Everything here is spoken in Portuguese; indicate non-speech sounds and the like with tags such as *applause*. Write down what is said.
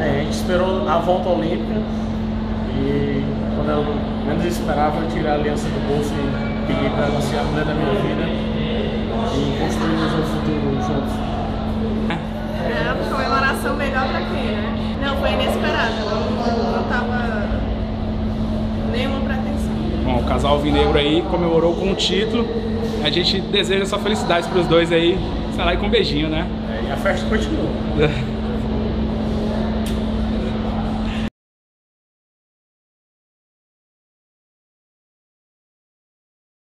É, a gente esperou a volta olímpica e quando eu menos esperava, eu tirei a aliança do bolso e pedi para anunciar ser a mulher da minha vida e construímos o futuro juntos. É, é uma comemoração melhor pra quem, né? Não, foi inesperado, não, não tava nenhuma pretensão. Bom, o casal Alvinegro aí comemorou com o título. A gente deseja só felicidades os dois aí, sei lá, e com um beijinho, né? É, e a festa continua. *laughs*